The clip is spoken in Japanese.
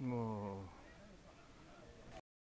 もう